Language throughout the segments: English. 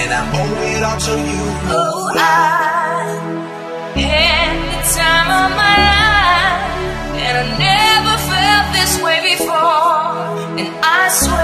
and I owe it all to you. Oh, I had the time of my life, and I never felt this way before, and I swear.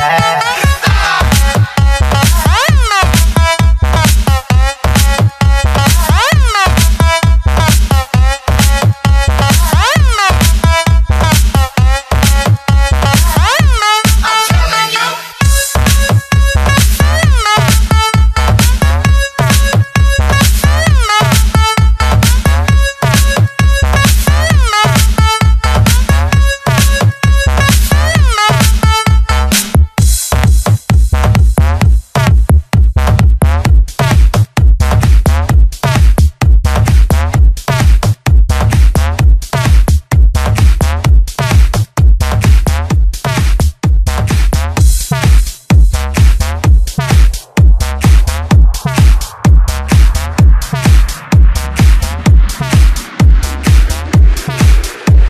है।